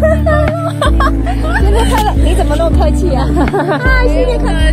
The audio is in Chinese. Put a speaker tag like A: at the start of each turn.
A: 哈哈哈哈
B: 哈！今天快乐，你怎么那么客气啊？啊，
A: 新年快乐！